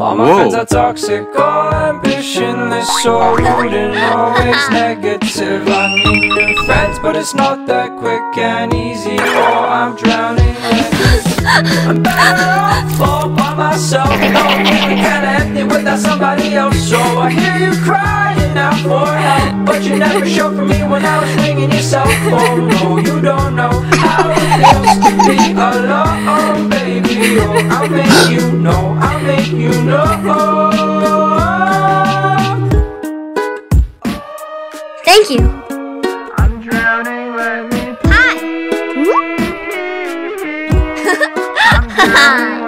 All my friends are toxic, all ambitionless, so rude and always negative. I need new friends, but it's not that quick and easy. Oh, I'm drowning. I'm better off all by myself. Don't really kinda empty without somebody else. So I hear you crying out for help, but you never showed for me when I was ringing your cell phone. Oh, no, you don't know how it feels to be alone. Oh, I'll make you know. I'll make you know. Thank you. I'm drowning. Let me. Hi.